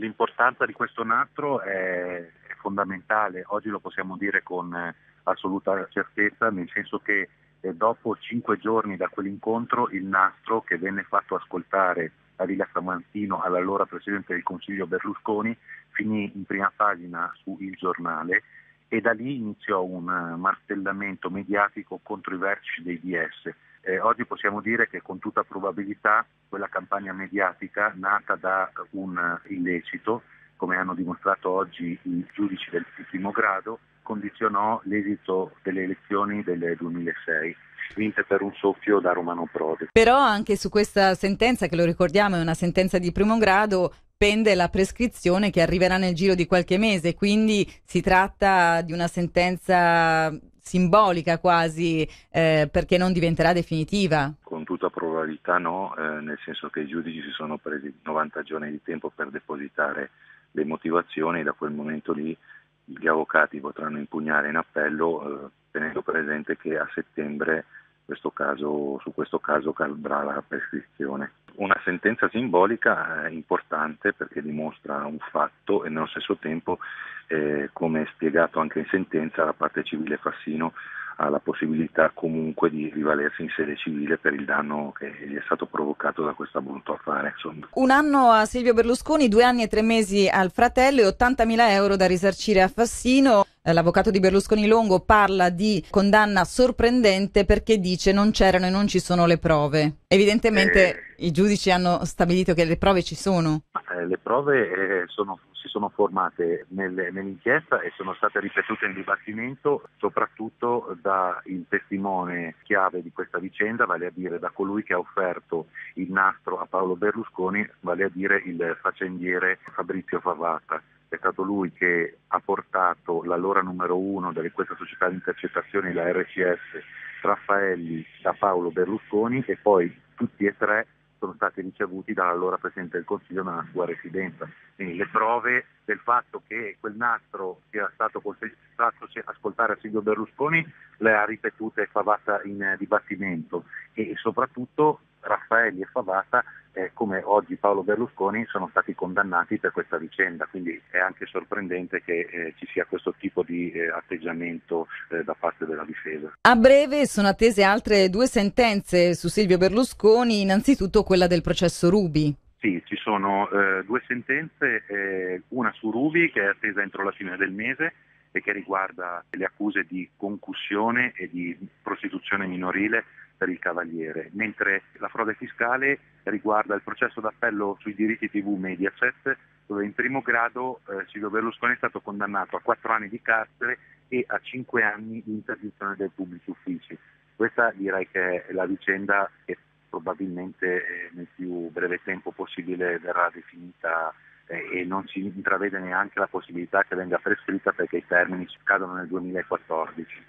L'importanza di questo nastro è, fondamentale, oggi lo possiamo dire con eh, assoluta certezza, nel senso che eh, dopo cinque giorni da quell'incontro il nastro che venne fatto ascoltare a Villa Samantino all'allora Presidente del Consiglio Berlusconi finì in prima pagina su Il Giornale e da lì iniziò un martellamento mediatico contro i vertici dei DS. Eh, oggi possiamo dire che con tutta probabilità quella campagna mediatica nata da un illecito, come hanno dimostrato oggi i giudici del primo grado, condizionò l'esito delle elezioni del 2006 vinte per un soffio da Romano Prodi. Però anche su questa sentenza, che lo ricordiamo è una sentenza di primo grado, pende la prescrizione che arriverà nel giro di qualche mese, quindi si tratta di una sentenza simbolica quasi eh, perché non diventerà definitiva. Con tutta probabilità no, eh, nel senso che i giudici si sono presi 90 giorni di tempo per depositare le motivazioni e da quel momento lì gli avvocati potranno impugnare in appello eh, tenendo presente che a settembre questo caso, su questo caso cadrà la prescrizione. Una sentenza simbolica è importante perché dimostra un fatto e nello stesso tempo, eh, come spiegato anche in sentenza, la parte civile Fassino ha la possibilità comunque di rivalersi in sede civile per il danno che gli è stato provocato da questo brutto affare. Insomma. Un anno a Silvio Berlusconi, due anni e tre mesi al fratello e 80.000 euro da risarcire a Fassino. Eh, l'avvocato di Berlusconi Longo parla di condanna sorprendente perché dice non c'erano e non ci sono le prove. Evidentemente eh, i giudici hanno stabilito che le prove ci sono. Eh, le prove eh, sono si sono formate nelle, nell'inchiesta e sono state ripetute in dibattimento soprattutto dal testimone chiave di questa vicenda, vale a dire da colui che ha offerto il nastro a Paolo Berlusconi, vale a dire il faccendiere Fabrizio Favata. È stato lui che ha portato l'allora numero uno di questa società di intercettazioni, la RCS, Raffaelli da Paolo Berlusconi e poi tutti e tre sono stati ricevuti dall'allora Presidente del Consiglio nella sua residenza. Quindi le prove del fatto che quel nastro sia stato fatto ascoltare a Silvio Berlusconi le ha ripetute Favata in dibattimento e soprattutto Raffaelli e Favata eh, come oggi Paolo Berlusconi sono stati condannati per questa vicenda, quindi è anche sorprendente che eh, ci sia questo tipo di eh, atteggiamento eh, da parte della difesa. A breve sono attese altre due sentenze su Silvio Berlusconi, innanzitutto quella del processo Rubi. Sì, ci sono eh, due sentenze, eh, una su Rubi che è attesa entro la fine del mese e che riguarda le accuse di concussione e di prostituzione minorile per il Cavaliere, mentre la frode fiscale riguarda il processo d'appello sui diritti TV Mediaset, dove in primo grado eh, Silvio Berlusconi è stato condannato a quattro anni di carcere e a cinque anni di interdizione dai pubblici uffici. Questa direi che è la vicenda che probabilmente eh, nel più breve tempo possibile verrà definita e non si intravede neanche la possibilità che venga prescritta perché i termini scadono nel 2014.